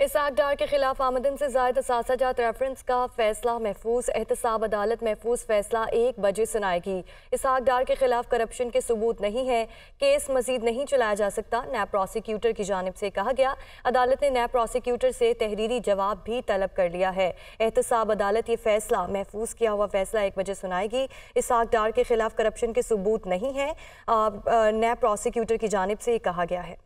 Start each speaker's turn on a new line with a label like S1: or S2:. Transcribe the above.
S1: Isaac डार के खिलाफ आमदन से जायद असाजात रेफरेंस का फैसला महफूज, एहतसाब अदालत महफूज फैसला एक बजे सुनाएगी। इसाक डार के खिलाफ करप्शन के सबूत नहीं है, केस मजीद नहीं चलाया जा सकता, नैब प्रोसिक्यूटर की जानब से कहा गया। अदालत ने नैब प्रोसिक्यूटर से तहरीरी जवाब भी तलब कर लिया है। एहतसाब अदालत ये फैसला महफूज किया हुआ फैसला एक बजे सुनाएगी। इसाक डार के खिलाफ करप्शन के सबूत नहीं है नैब प्रोसिक्यूटर की जानब से कहा गया है।